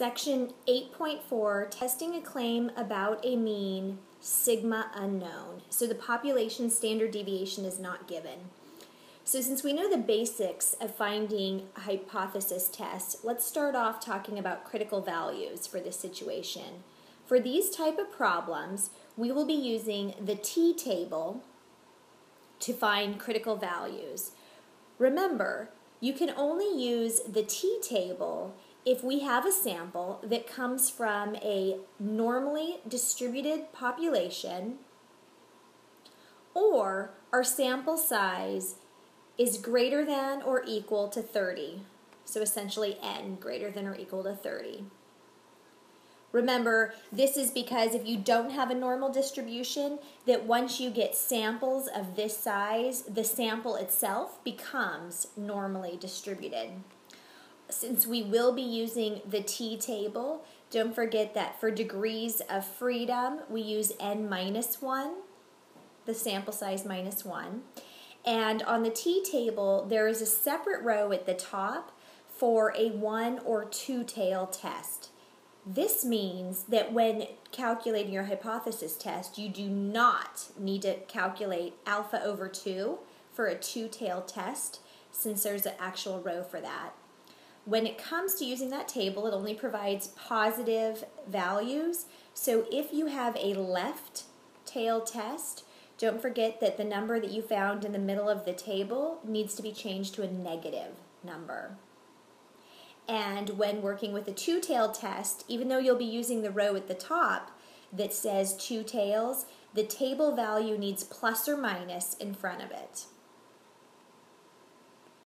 Section 8.4, testing a claim about a mean sigma unknown. So the population standard deviation is not given. So since we know the basics of finding a hypothesis test, let's start off talking about critical values for this situation. For these type of problems, we will be using the t-table to find critical values. Remember, you can only use the t-table if we have a sample that comes from a normally distributed population or our sample size is greater than or equal to 30. So essentially n greater than or equal to 30. Remember, this is because if you don't have a normal distribution, that once you get samples of this size, the sample itself becomes normally distributed. Since we will be using the t-table, don't forget that for degrees of freedom, we use n minus 1, the sample size minus 1. And on the t-table, there is a separate row at the top for a one or two tail test. This means that when calculating your hypothesis test, you do not need to calculate alpha over 2 for a two tail test since there's an actual row for that. When it comes to using that table, it only provides positive values. So if you have a left tail test, don't forget that the number that you found in the middle of the table needs to be changed to a negative number. And when working with a two-tailed test, even though you'll be using the row at the top that says two tails, the table value needs plus or minus in front of it.